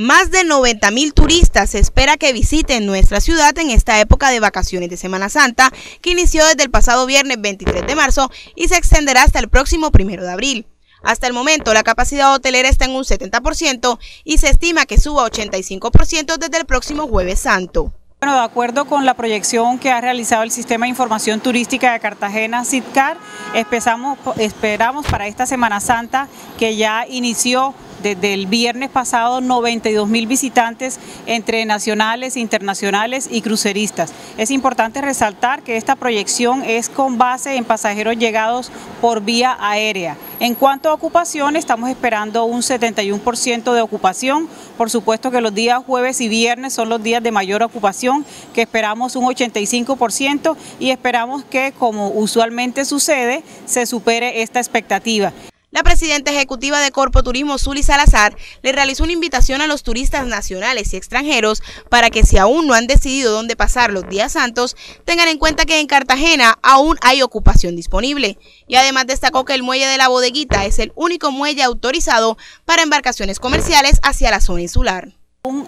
Más de 90 mil turistas se espera que visiten nuestra ciudad en esta época de vacaciones de Semana Santa, que inició desde el pasado viernes 23 de marzo y se extenderá hasta el próximo primero de abril. Hasta el momento, la capacidad hotelera está en un 70% y se estima que suba a 85% desde el próximo jueves santo. Bueno, de acuerdo con la proyección que ha realizado el Sistema de Información Turística de Cartagena, SITCAR, esperamos para esta Semana Santa que ya inició desde el viernes pasado 92 mil visitantes entre nacionales, internacionales y cruceristas. Es importante resaltar que esta proyección es con base en pasajeros llegados por vía aérea. En cuanto a ocupación, estamos esperando un 71% de ocupación. Por supuesto que los días jueves y viernes son los días de mayor ocupación, que esperamos un 85% y esperamos que, como usualmente sucede, se supere esta expectativa. La presidenta ejecutiva de Corpo Turismo, Zuli Salazar, le realizó una invitación a los turistas nacionales y extranjeros para que si aún no han decidido dónde pasar los días santos, tengan en cuenta que en Cartagena aún hay ocupación disponible. Y además destacó que el muelle de la bodeguita es el único muelle autorizado para embarcaciones comerciales hacia la zona insular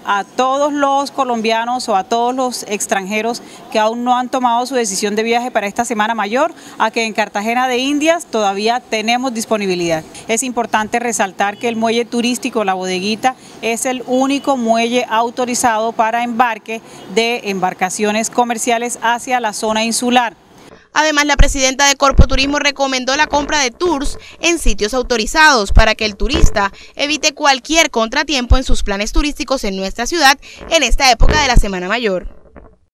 a todos los colombianos o a todos los extranjeros que aún no han tomado su decisión de viaje para esta Semana Mayor, a que en Cartagena de Indias todavía tenemos disponibilidad. Es importante resaltar que el muelle turístico La Bodeguita es el único muelle autorizado para embarque de embarcaciones comerciales hacia la zona insular. Además, la presidenta de Corpo Turismo recomendó la compra de tours en sitios autorizados para que el turista evite cualquier contratiempo en sus planes turísticos en nuestra ciudad en esta época de la Semana Mayor.